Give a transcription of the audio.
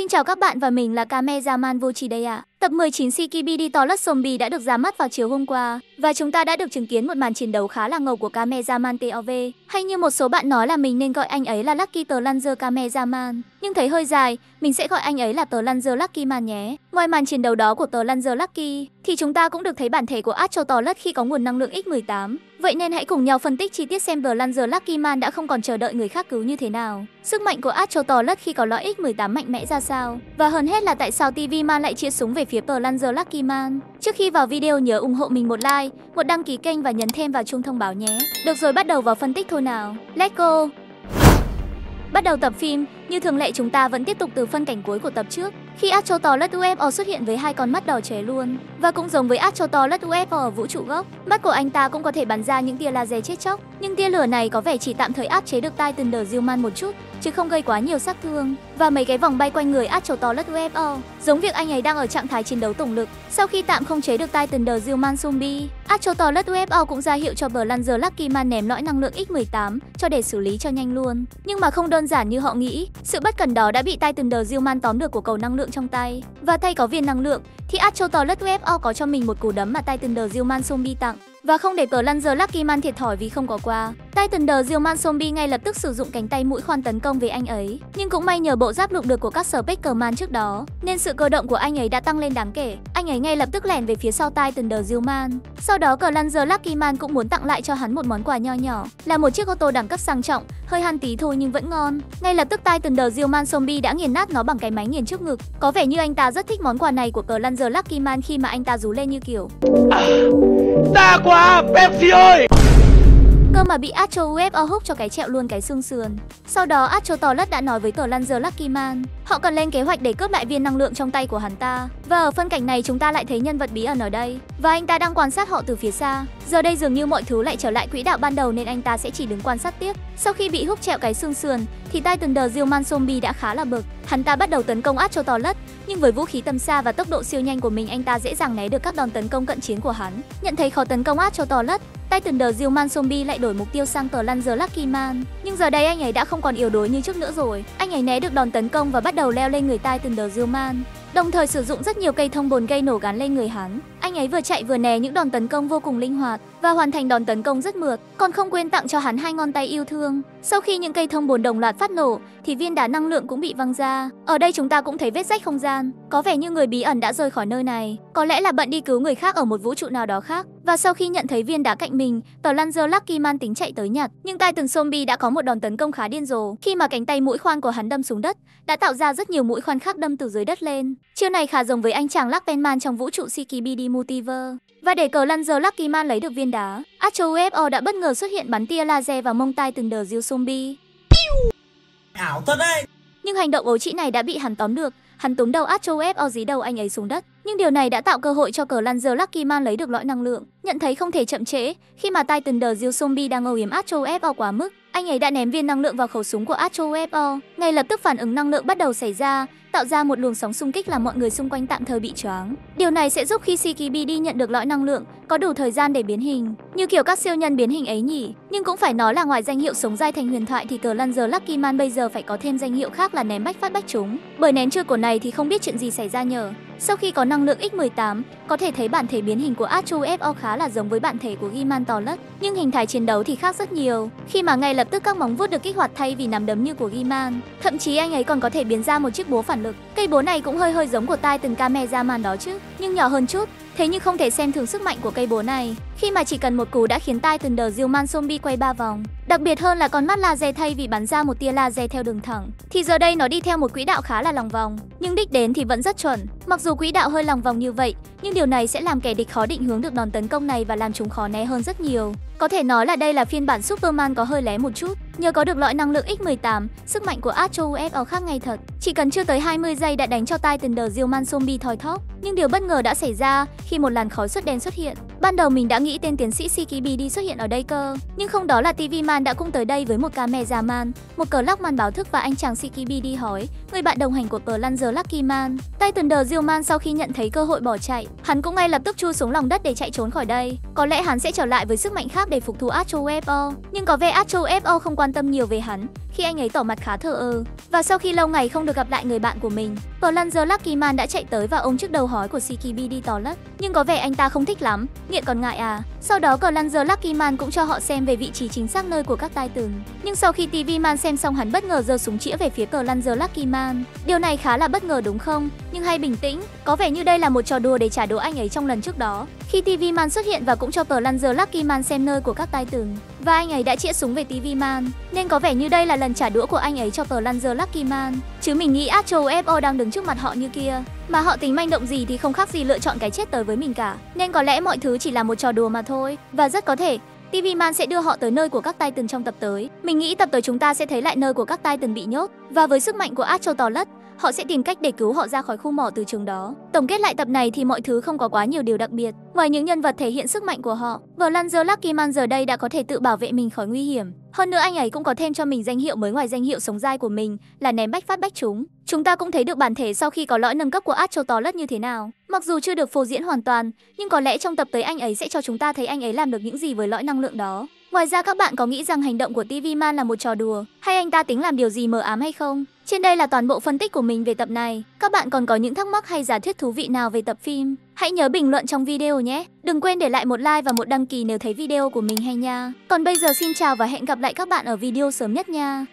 Xin chào các bạn và mình là Kamezaman Vuchi đây ạ. Tập 19 CKBD Toilet Zombie đã được ra mắt vào chiều hôm qua, và chúng ta đã được chứng kiến một màn chiến đấu khá là ngầu của Kamezaman TOV. Hay như một số bạn nói là mình nên gọi anh ấy là Lucky tờ Lancer Kamezaman. Nhưng thấy hơi dài, mình sẽ gọi anh ấy là tờ Lanzer Lucky Man nhé. Ngoài màn chiến đấu đó của tờ Lanzer Lucky, thì chúng ta cũng được thấy bản thể của Astro khi có nguồn năng lượng X18. Vậy nên hãy cùng nhau phân tích chi tiết xem tờ Lanzer Lucky Man đã không còn chờ đợi người khác cứu như thế nào. Sức mạnh của Astro khi có lõi X18 mạnh mẽ ra sao. Và hơn hết là tại sao TV Man lại chia súng về phía tờ Lanzer Lucky Man. Trước khi vào video nhớ ủng hộ mình một like, một đăng ký kênh và nhấn thêm vào chuông thông báo nhé. Được rồi bắt đầu vào phân tích thôi nào. Let's go! Bắt đầu tập phim, như thường lệ chúng ta vẫn tiếp tục từ phân cảnh cuối của tập trước, khi Astro Toilet UFO xuất hiện với hai con mắt đỏ chóe luôn. Và cũng giống với Astro Toilet UFO ở vũ trụ gốc, mắt của anh ta cũng có thể bắn ra những tia laser chết chóc, nhưng tia lửa này có vẻ chỉ tạm thời áp chế được Titan The Human một chút, chứ không gây quá nhiều sát thương. Và mấy cái vòng bay quanh người Astro UFO, giống việc anh ấy đang ở trạng thái chiến đấu tổng lực. Sau khi tạm không chế được Titan The Human zombie, Astro UFO cũng ra hiệu cho Blazer Lucky Man ném lõi năng lượng X18 cho để xử lý cho nhanh luôn. Nhưng mà không đơn giản như họ nghĩ, sự bất cần đó đã bị Titan The Human tóm được của cầu năng lượng trong tay. Và thay có viên năng lượng, thì Astro UFO có cho mình một cú đấm mà Titan The Human zombie tặng. Và không để cờ lăn giờ Lucky Man thiệt thòi vì không có qua. Titan The man Zombie ngay lập tức sử dụng cánh tay mũi khoan tấn công về anh ấy. Nhưng cũng may nhờ bộ giáp lụng được của các Spectre Man trước đó, nên sự cơ động của anh ấy đã tăng lên đáng kể. Anh ấy ngay lập tức lẻn về phía sau tai Thunder Zillman. Sau đó cờ lăn giờ Lucky Man cũng muốn tặng lại cho hắn một món quà nho nhỏ, là một chiếc ô tô đẳng cấp sang trọng, hơi han tí thôi nhưng vẫn ngon. Ngay lập tức tai Thunder Zillman Zombie đã nghiền nát nó bằng cái máy nghiền trước ngực. Có vẻ như anh ta rất thích món quà này của cờ lăn giờ Lucky Man khi mà anh ta rú lên như kiểu à, Ta quá Pepsi ơi Cơ mà bị Astro UFO húc cho cái chẹo luôn cái xương sườn. Sau đó Astro Toilet đã nói với tờ Lancer Lucky Man, họ cần lên kế hoạch để cướp lại viên năng lượng trong tay của hắn ta. Và ở phân cảnh này chúng ta lại thấy nhân vật bí ẩn ở đây, và anh ta đang quan sát họ từ phía xa. Giờ đây dường như mọi thứ lại trở lại quỹ đạo ban đầu nên anh ta sẽ chỉ đứng quan sát tiếp. Sau khi bị húc chẹo cái xương sườn, thì Titan The Zombie đã khá là bực. Hắn ta bắt đầu tấn công Astro Toilet, nhưng với vũ khí tầm xa và tốc độ siêu nhanh của mình anh ta dễ dàng né được các đòn tấn công cận chiến của hắn. Nhận thấy khó tấn công Astro Toilet, Titan The Zombie lại đổi mục tiêu sang tờ Lancer Lucky Man. Nhưng giờ đây anh ấy đã không còn yếu đuối như trước nữa rồi. Anh ấy né được đòn tấn công và bắt đầu leo lên người Titan The Đồng thời sử dụng rất nhiều cây thông bồn gây nổ gắn lên người hắn. Anh ấy vừa chạy vừa né những đòn tấn công vô cùng linh hoạt và hoàn thành đòn tấn công rất mượt, còn không quên tặng cho hắn hai ngón tay yêu thương. Sau khi những cây thông bồn đồng loạt phát nổ, thì viên đá năng lượng cũng bị văng ra. Ở đây chúng ta cũng thấy vết rách không gian, có vẻ như người bí ẩn đã rời khỏi nơi này, có lẽ là bận đi cứu người khác ở một vũ trụ nào đó khác. Và sau khi nhận thấy viên đá cạnh mình, tàu Lanzer Lucky Man tính chạy tới nhặt, nhưng Titan Zombie đã có một đòn tấn công khá điên rồ. Khi mà cánh tay mũi khoan của hắn đâm xuống đất, đã tạo ra rất nhiều mũi khoan khác đâm từ dưới đất lên. Chiêu này khá giống với anh chàng Lackpenman trong vũ trụ Shikibidi Multiverse. Và để cờ Lancer Lucky Man lấy được viên đá, Astro UFO đã bất ngờ xuất hiện bắn tia laser vào mông Titan The Zill Zombie. Ảo thật đấy! Nhưng hành động ấu trĩ này đã bị hắn tóm được, hắn túm đầu Astro UFO dí đầu anh ấy xuống đất. Nhưng điều này đã tạo cơ hội cho cờ Lancer Lucky Man lấy được lõi năng lượng. Nhận thấy không thể chậm trễ, khi mà Titan The Zeal Zombie đang âu yếm Astro FO quá mức, anh ấy đã ném viên năng lượng vào khẩu súng của Astro FO. Ngay lập tức phản ứng năng lượng bắt đầu xảy ra, tạo ra một luồng sóng xung kích làm mọi người xung quanh tạm thời bị choáng. Điều này sẽ giúp khi Shikibidi nhận được lõi năng lượng, có đủ thời gian để biến hình, như kiểu các siêu nhân biến hình ấy nhỉ. Nhưng cũng phải nói là ngoài danh hiệu sống dai thành huyền thoại thì cờ Lancer Lucky Man bây giờ phải có thêm danh hiệu khác là ném bách phát bách chúng. Bởi ném chưa của này thì không biết chuyện gì xảy ra nhờ. Sau khi có năng lượng X18, có thể thấy bản thể biến hình của Astro Fo khá là giống với bản thể của Giman Toilet, nhưng hình thái chiến đấu thì khác rất nhiều, khi mà ngay lập tức các móng vuốt được kích hoạt thay vì nắm đấm như của Giman. Thậm chí anh ấy còn có thể biến ra một chiếc búa phản lực. Cây búa này cũng hơi hơi giống của tai Titan Kamezaman đó chứ, nhưng nhỏ hơn chút. Thế nhưng không thể xem thường sức mạnh của cây búa này, khi mà chỉ cần một cú đã khiến tai Titan The Man Zombie quay ba vòng. Đặc biệt hơn là con mắt laser thay vì bắn ra một tia laser theo đường thẳng, thì giờ đây nó đi theo một quỹ đạo khá là lòng vòng, nhưng đích đến thì vẫn rất chuẩn. Mặc dù quỹ đạo hơi lòng vòng như vậy, nhưng điều này sẽ làm kẻ địch khó định hướng được đòn tấn công này và làm chúng khó né hơn rất nhiều. Có thể nói là đây là phiên bản Superman có hơi lé một chút. Nhờ có được loại năng lượng X18, sức mạnh của Astro UFO khác ngay thật. Chỉ cần chưa tới 20 giây đã đánh cho Titan The Zillman Zombie thoi thóp. Nhưng điều bất ngờ đã xảy ra khi một làn khói xuất đen xuất hiện. Ban đầu mình đã nghĩ tên tiến sĩ Shikibidi xuất hiện ở đây cơ, nhưng không đó là TV Man đã cũng tới đây với một camera man, một cờ lóc man báo thức và anh chàng Shikibidi hỏi, người bạn đồng hành của cờ Lancer Lucky Man. Titan The Man sau khi nhận thấy cơ hội bỏ chạy, hắn cũng ngay lập tức chui xuống lòng đất để chạy trốn khỏi đây. Có lẽ hắn sẽ trở lại với sức mạnh khác để phục thù Astro FO, nhưng có vẻ Astro FO không quan tâm nhiều về hắn, khi anh ấy tỏ mặt khá thờ ơ. Và sau khi lâu ngày không được gặp lại người bạn của mình, Plunger Lucky Man đã chạy tới và ôm chiếc đầu hói của Shikibi đi tò lắc Nhưng có vẻ anh ta không thích lắm, nghiện còn ngại à. Sau đó Plunger Lucky Man cũng cho họ xem về vị trí chính xác nơi của các tai tường. Nhưng sau khi TV Man xem xong hắn bất ngờ giơ súng chĩa về phía cờ lăn Lucky Man. Điều này khá là bất ngờ đúng không? Nhưng hay bình tĩnh, có vẻ như đây là một trò đùa để trả đũa anh ấy trong lần trước đó. Khi TV Man xuất hiện và cũng cho cờ lăn Lucky Man xem nơi của các tai tường. Và anh ấy đã chĩa súng về TV Man, nên có vẻ như đây là lần trả đũa của anh ấy cho Plunger Lucky Man. Chứ mình nghĩ Astro UFO đang đứng trước mặt họ như kia, mà họ tính manh động gì thì không khác gì lựa chọn cái chết tới với mình cả. Nên có lẽ mọi thứ chỉ là một trò đùa mà thôi. Và rất có thể TV Man sẽ đưa họ tới nơi của các Titan trong tập tới. Mình nghĩ tập tới chúng ta sẽ thấy lại nơi của các Titan bị nhốt. Và với sức mạnh của Astro Toilet, họ sẽ tìm cách để cứu họ ra khỏi khu mỏ từ trường đó. Tổng kết lại tập này thì mọi thứ không có quá nhiều điều đặc biệt. Ngoài những nhân vật thể hiện sức mạnh của họ, Vlanger Lucky Man giờ đây đã có thể tự bảo vệ mình khỏi nguy hiểm. Hơn nữa anh ấy cũng có thêm cho mình danh hiệu mới ngoài danh hiệu sống dai của mình là ném bách phát bách chúng. Chúng ta cũng thấy được bản thể sau khi có lõi nâng cấp của Astro Toilet như thế nào. Mặc dù chưa được phô diễn hoàn toàn, nhưng có lẽ trong tập tới anh ấy sẽ cho chúng ta thấy anh ấy làm được những gì với lõi năng lượng đó. Ngoài ra các bạn có nghĩ rằng hành động của TV Man là một trò đùa, hay anh ta tính làm điều gì mờ ám hay không? Trên đây là toàn bộ phân tích của mình về tập này. Các bạn còn có những thắc mắc hay giả thuyết thú vị nào về tập phim? Hãy nhớ bình luận trong video nhé. Đừng quên để lại một like và một đăng ký nếu thấy video của mình hay nha. Còn bây giờ xin chào và hẹn gặp lại các bạn ở video sớm nhất nha.